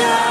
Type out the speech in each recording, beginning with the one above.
shine.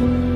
There's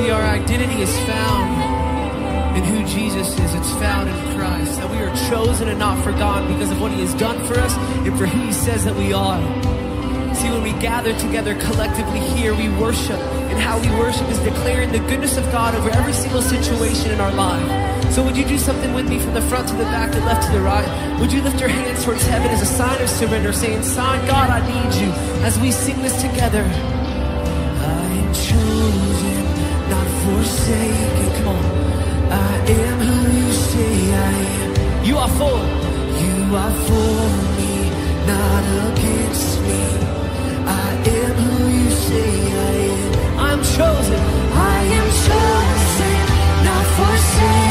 See, our identity is found in who Jesus is. It's found in Christ. That we are chosen and not forgotten because of what He has done for us and for who He says that we are. See, when we gather together collectively here, we worship. And how we worship is declaring the goodness of God over every single situation in our life. So would you do something with me from the front to the back, the left to the right? Would you lift your hands towards heaven as a sign of surrender, saying, Sign, God, I need you, as we sing this together. Forsaken. Come on. I am who you say I am. You are for. You are for me, not against me. I am who you say I am. I'm chosen. I am chosen, not forsaken.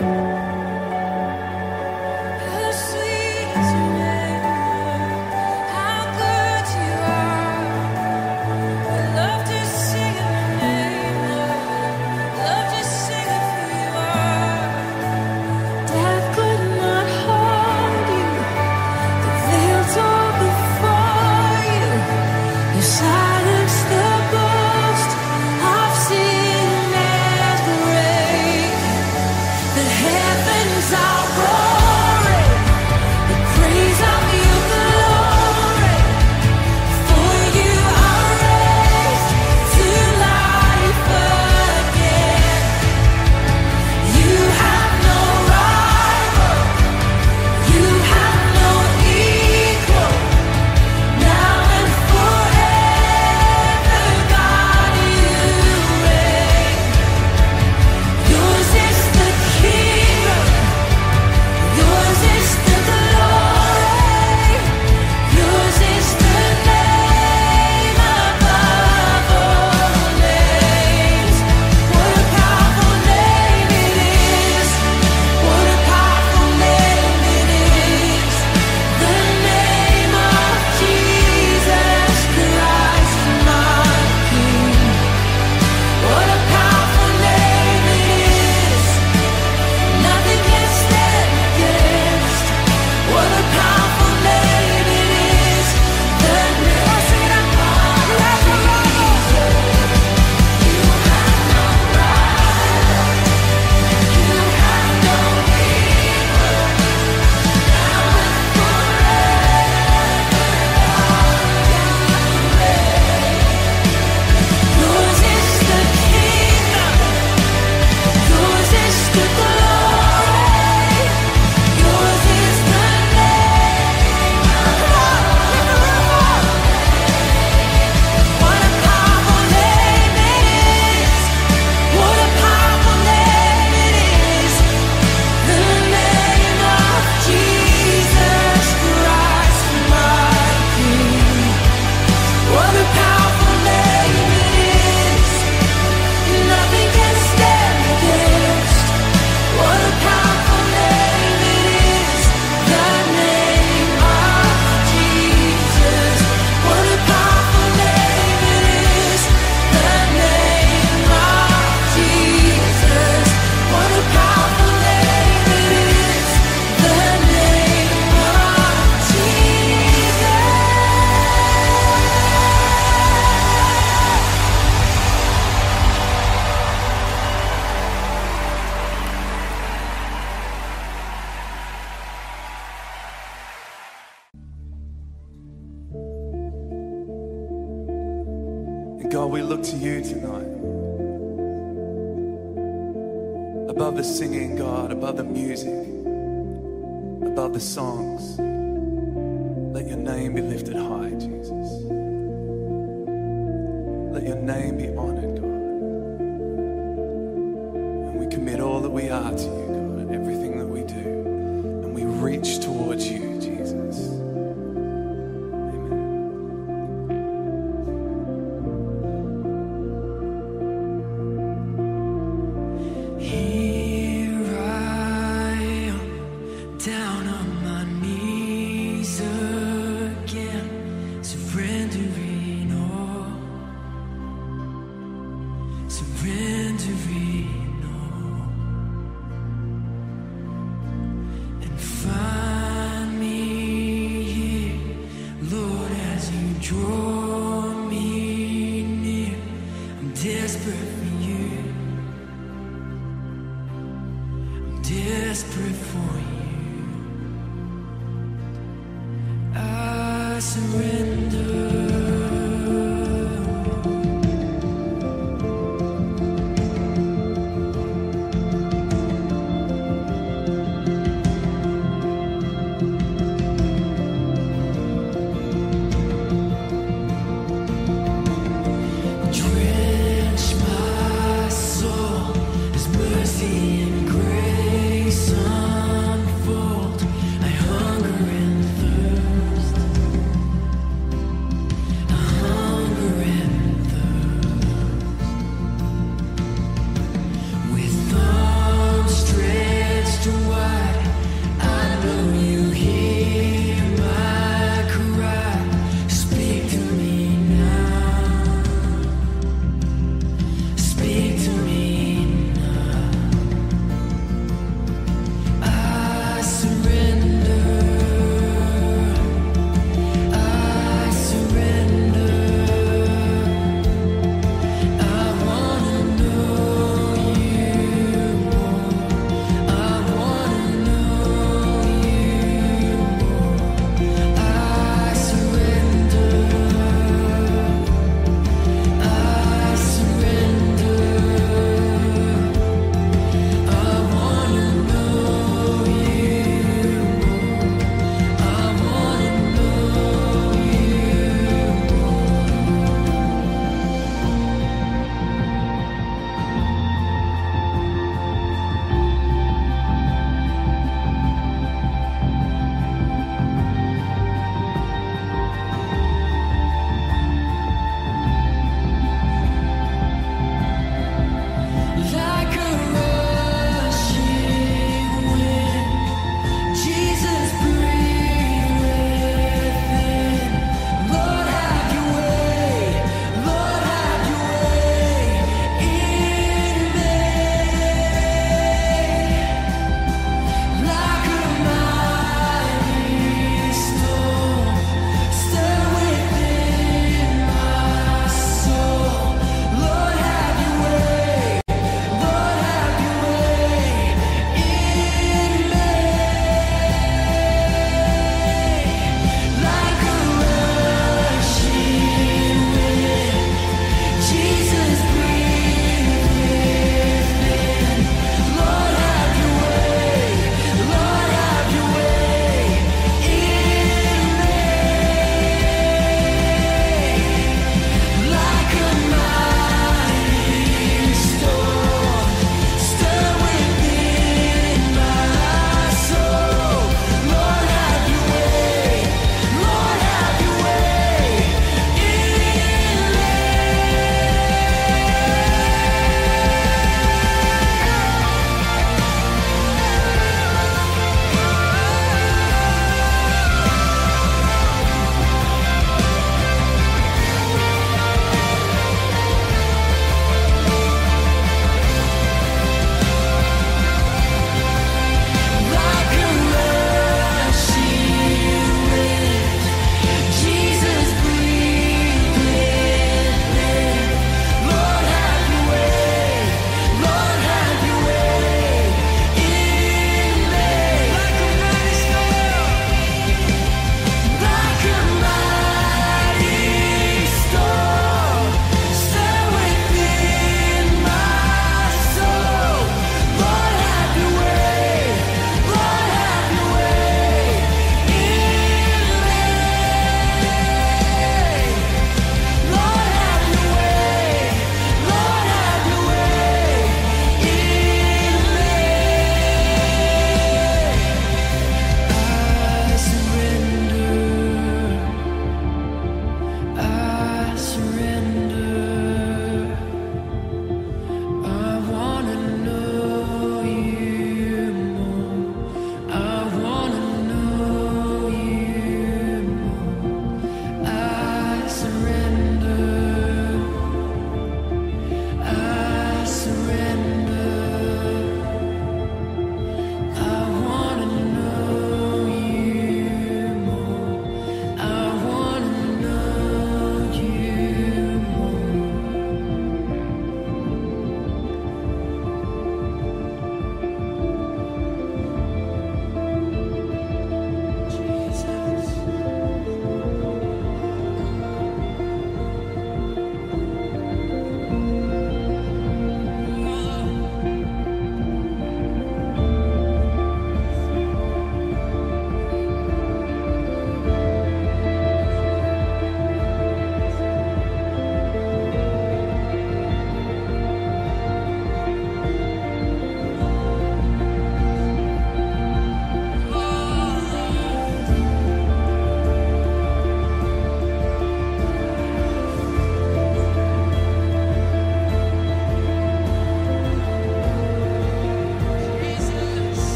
How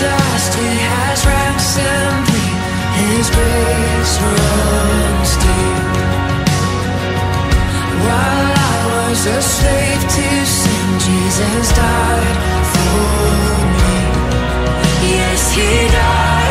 dust, it has ransomed me. His grace runs deep. While I was a slave to sin, Jesus died for me. Yes, he died.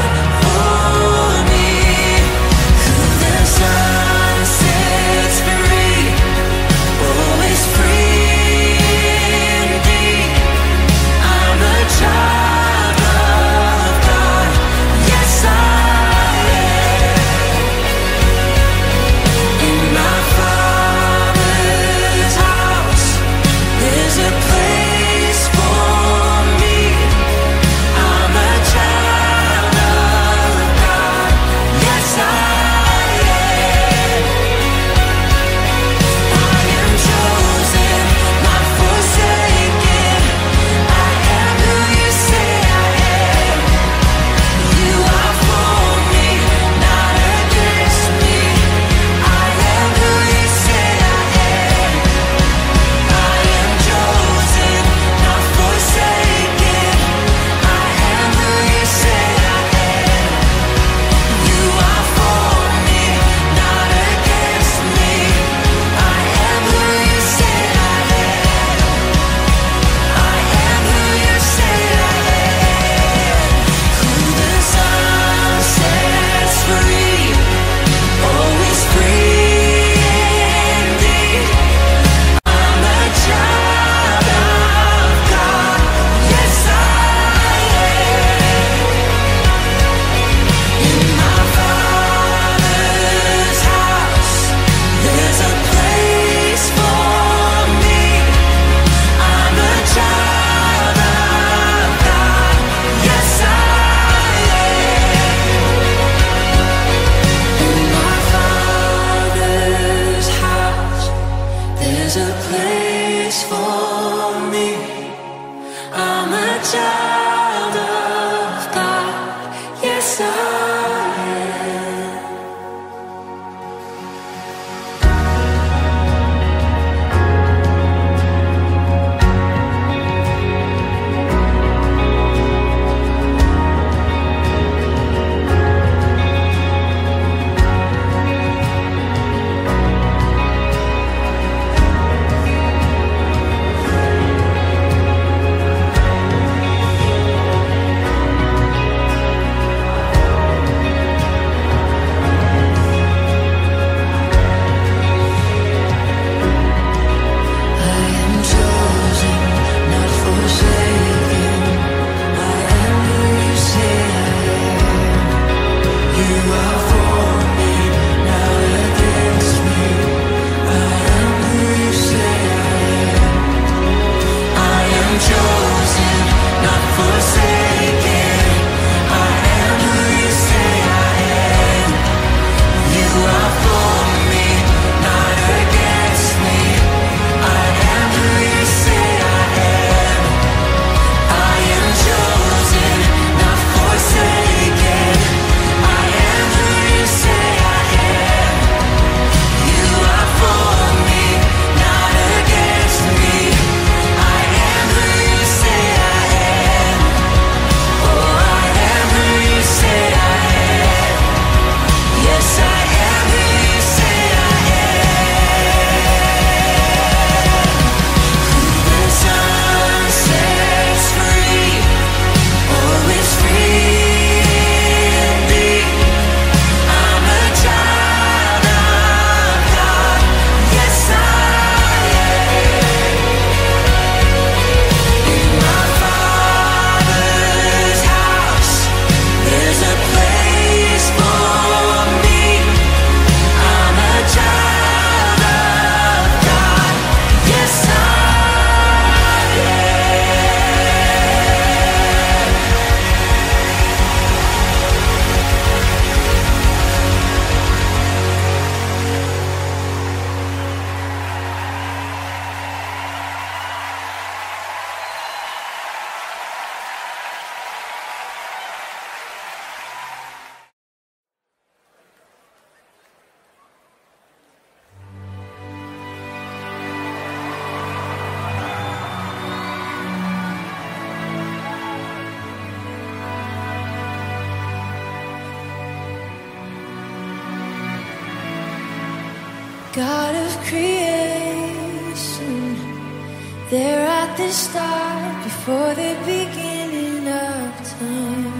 There at the start before the beginning of time.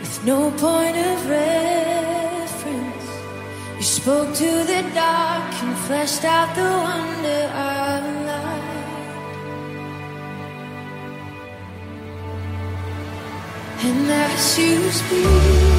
With no point of reference, you spoke to the dark and fleshed out the wonder of light. And as you speak.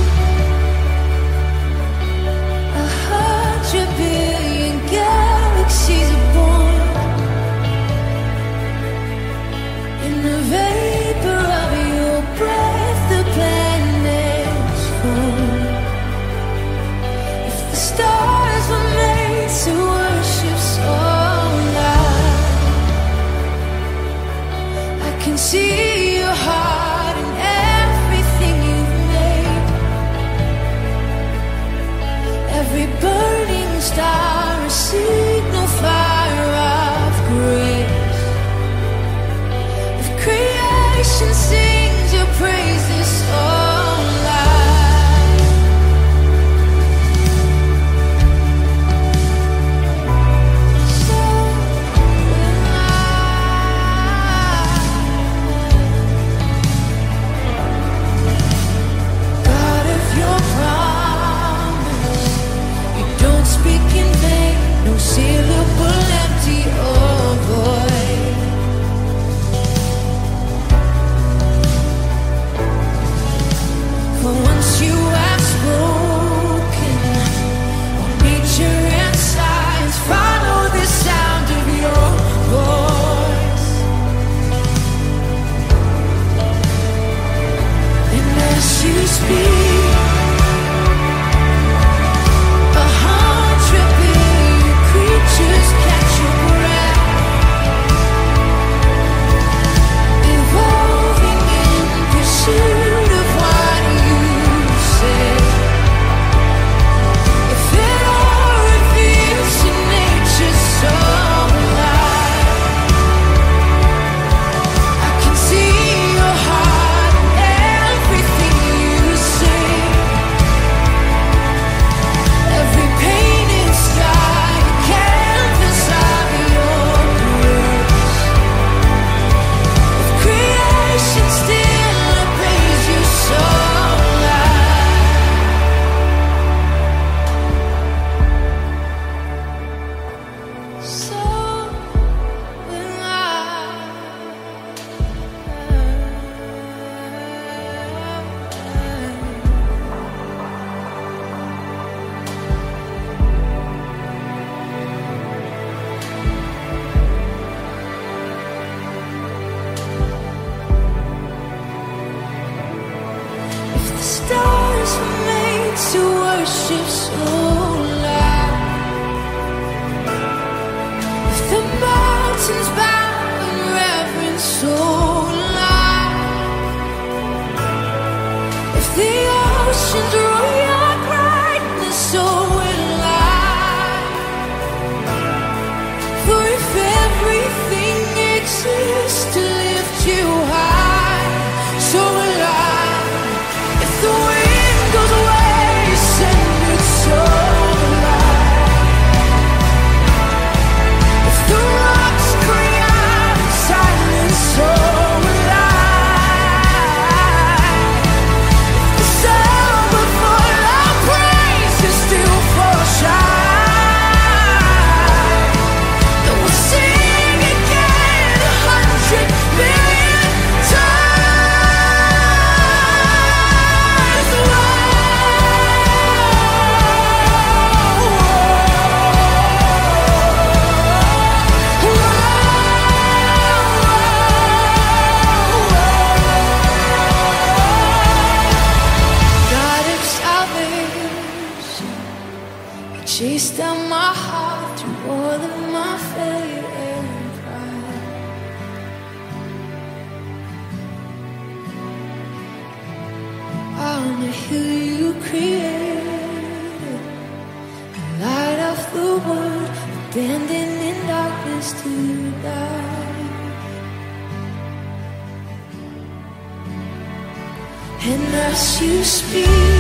She stabbed my heart through all of my failure and pride. On the hill you created, the light of the world, abandoned in darkness to die. And as you speak.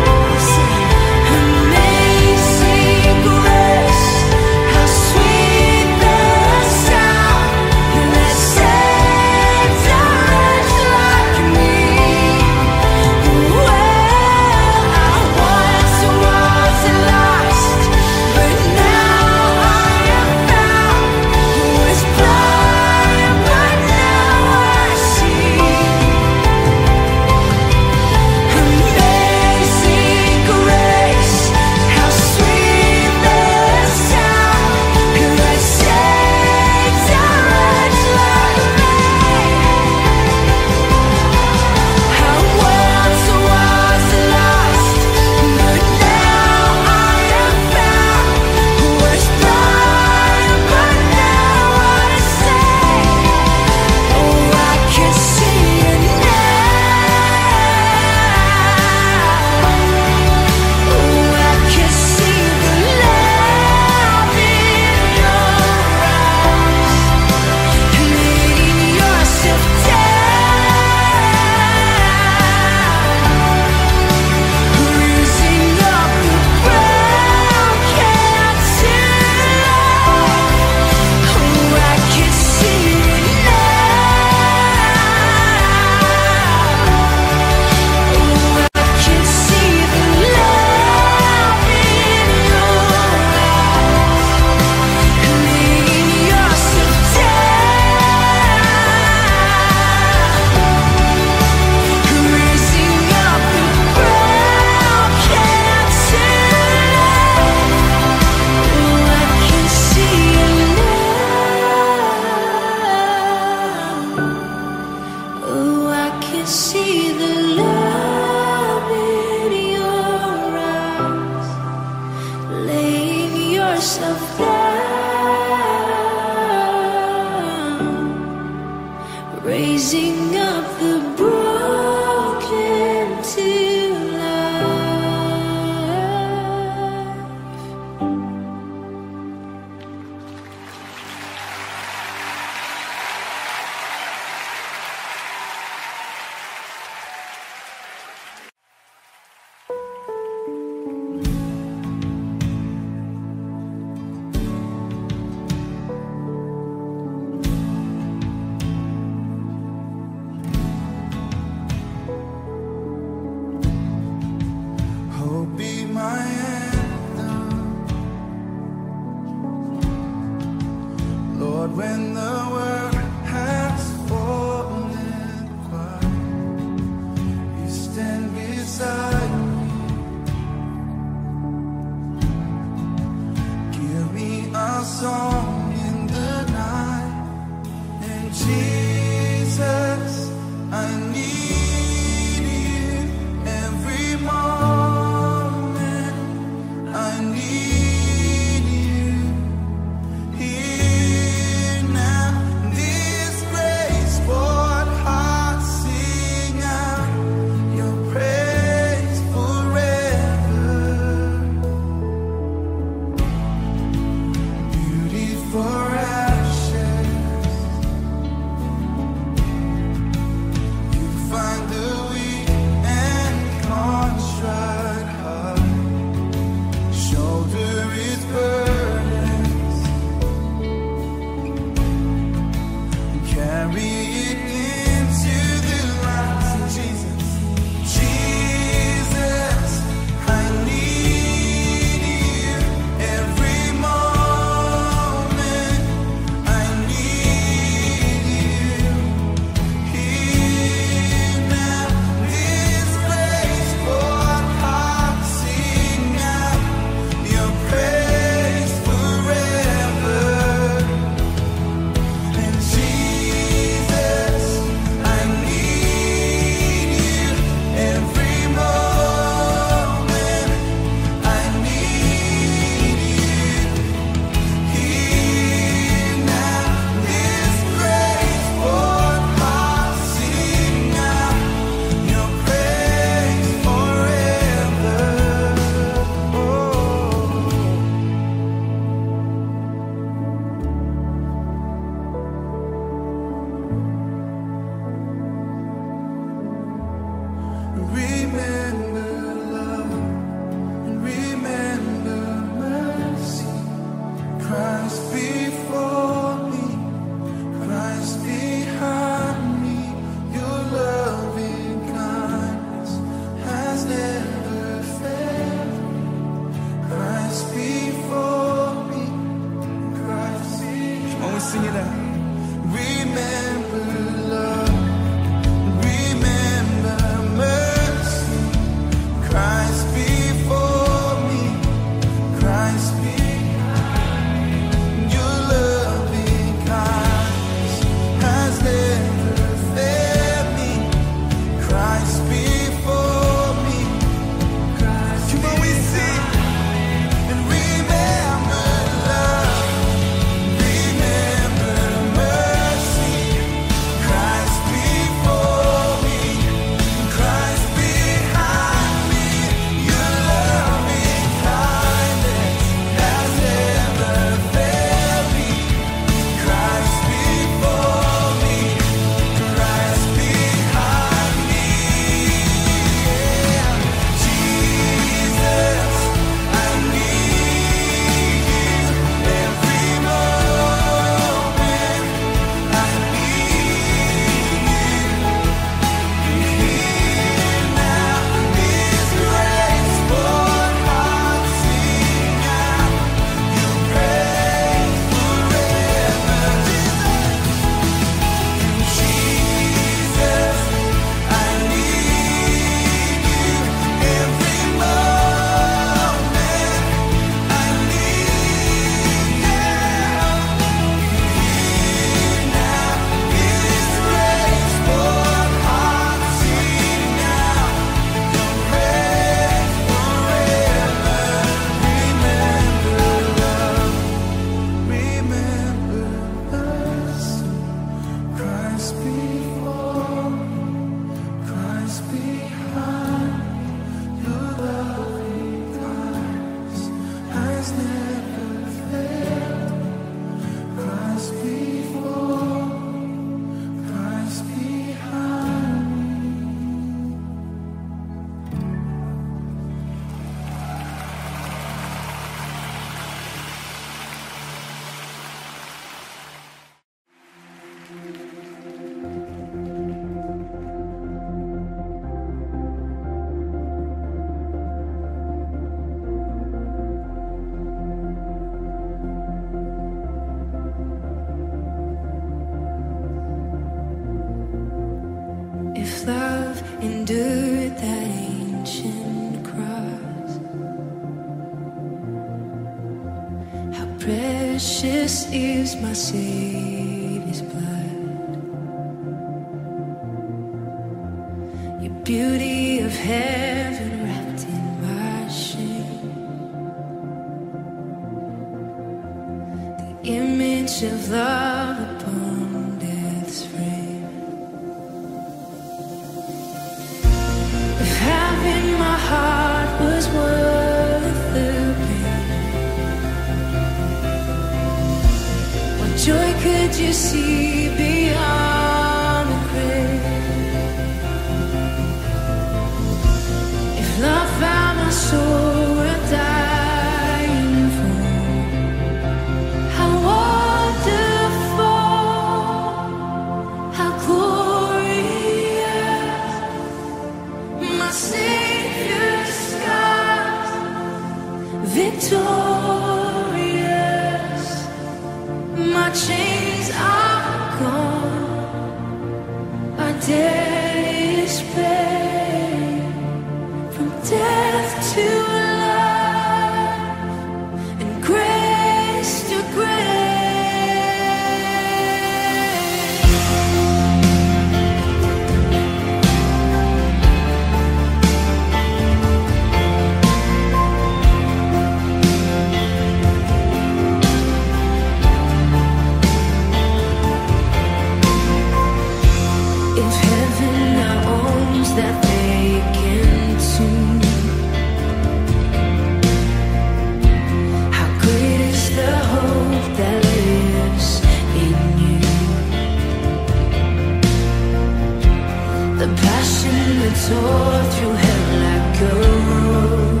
through hell I go.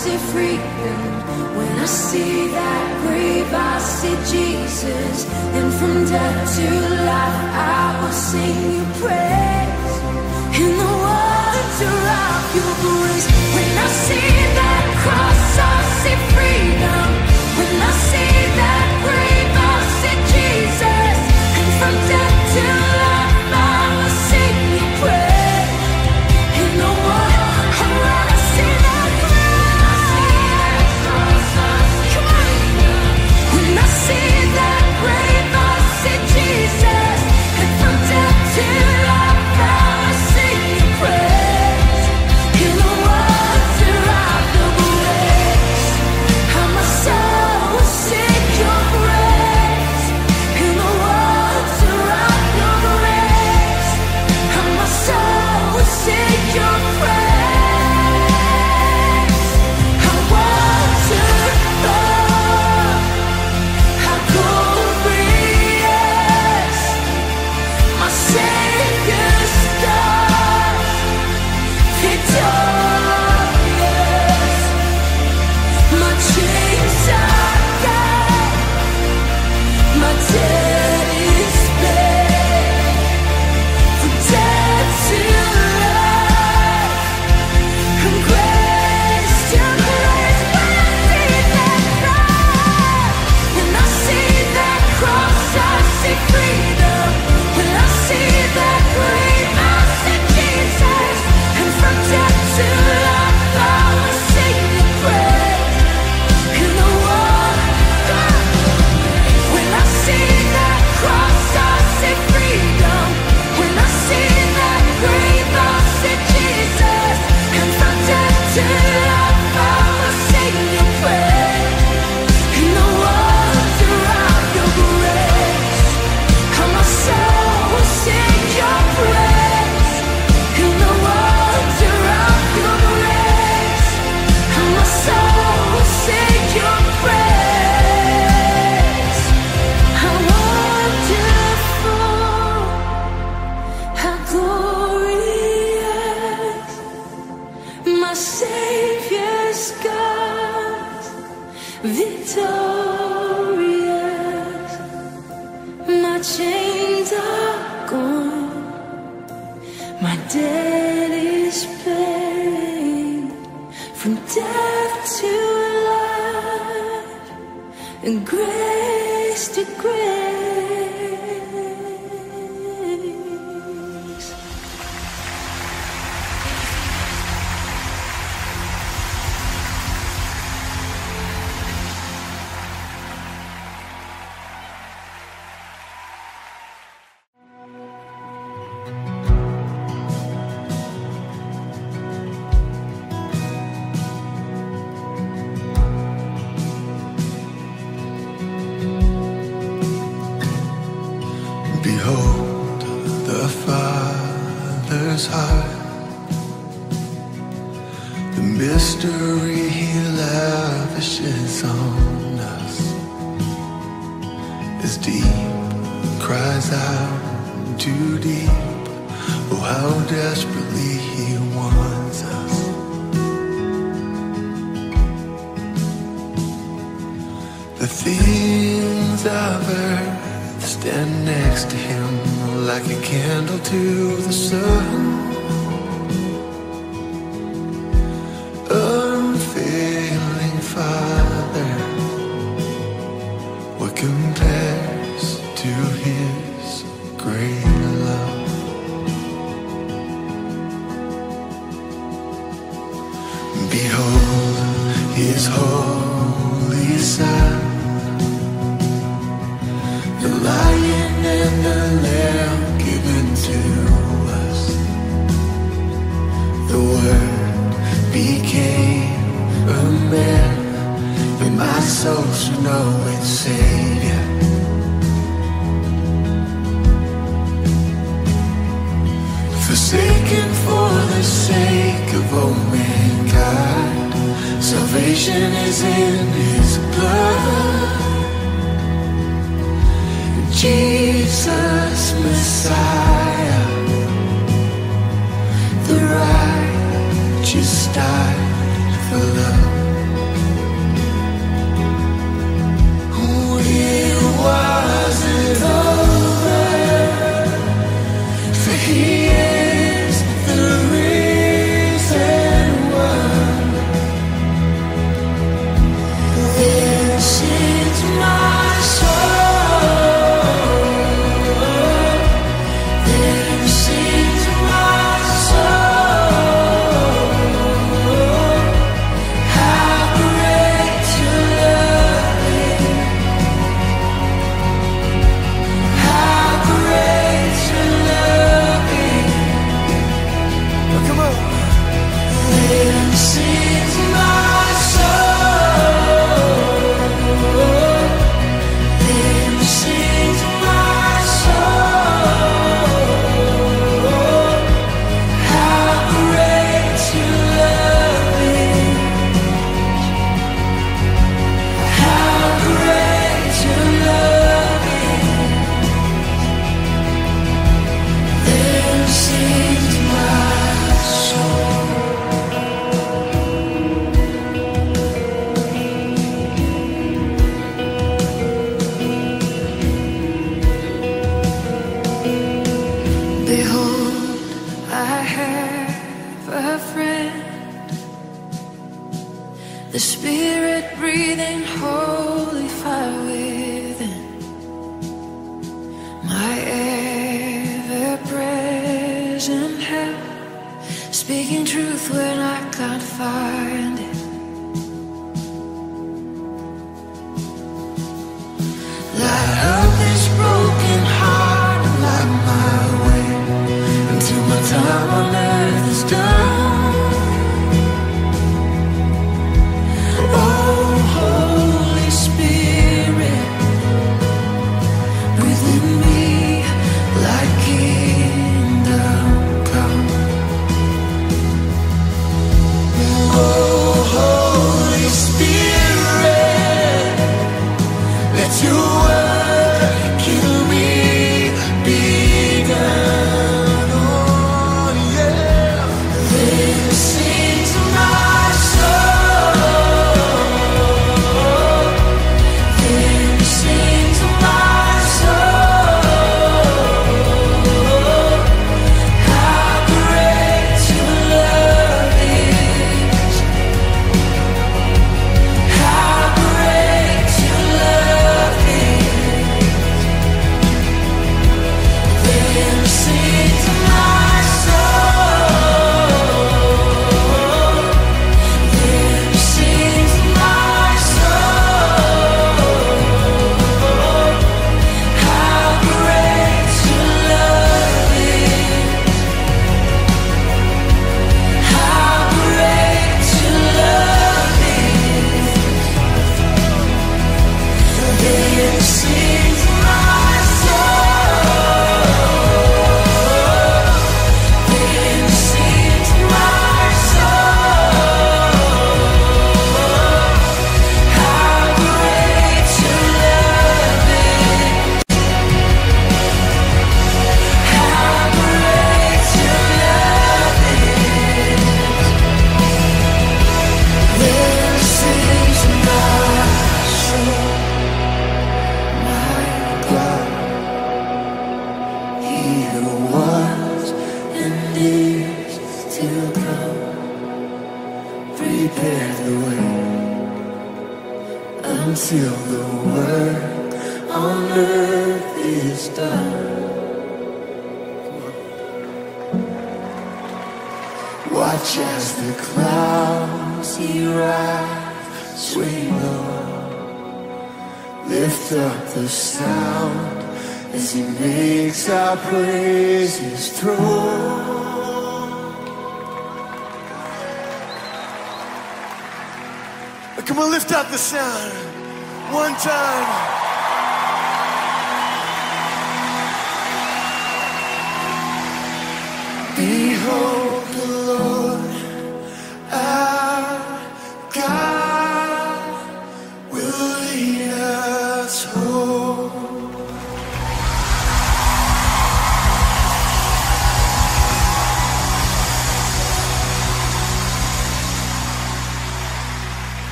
see freedom. When I see that grave, I see Jesus. And from death to life, I will sing you praise. The mystery he lavishes on us is deep, cries out to deep.